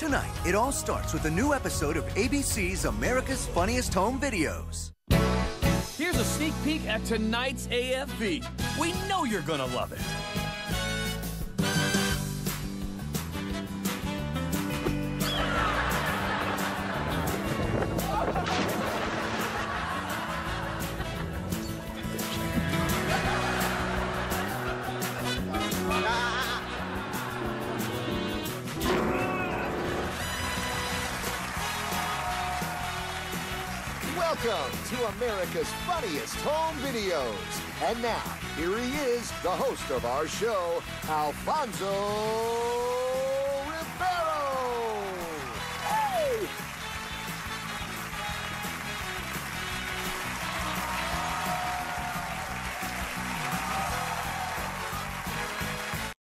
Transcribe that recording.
Tonight, it all starts with a new episode of ABC's America's Funniest Home Videos. Here's a sneak peek at tonight's AFV. We know you're gonna love it. Welcome to America's funniest home videos. And now, here he is, the host of our show, Alfonso